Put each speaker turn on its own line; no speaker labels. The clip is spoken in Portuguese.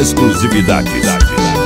Exclusividade.